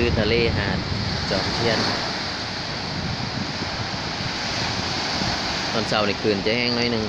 คือทะเลหาดจอมเทียน ตอนเช้าในคืนจะแห้งหน้อยหนึ่ง